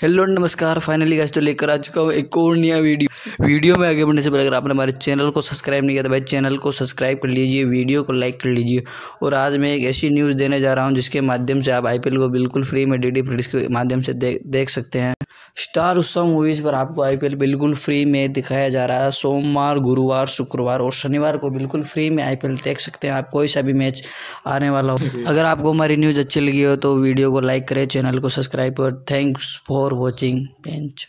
Hello नमस्कार। Finally guys तो लेकर आ चुका हूँ एक और नया वीडियो। वीडियो में आगे बढ़ने से पहले अगर आपने हमारे चैनल को सब्सक्राइब नहीं किया तो भाई चैनल को सब्सक्राइब कर लीजिए वीडियो को लाइक कर लीजिए। और आज मैं एक ऐसी न्यूज़ देने जा रहा हूँ जिसके माध्यम से आप आईपीएल को बिल्कुल फ्री में डी डी के माध्यम से दे, देख सकते हैं। स्टार उत्सव मूवीज़ पर आपको आईपीएल बिल्कुल फ्री में दिखाया जा रहा है। सोमवार गुरुवार शुक्रवार और शनिवार को बिल्कुल फ्री में आईपीएल देख सकते हैं आप। कोई सा भी मैच आने वाला हो। अगर आपको हमारी न्यूज़ अच्छी लगी हो तो वीडियो को लाइक करें चैनल को सब्सक्राइब करें। Thanks for for watching. Bench.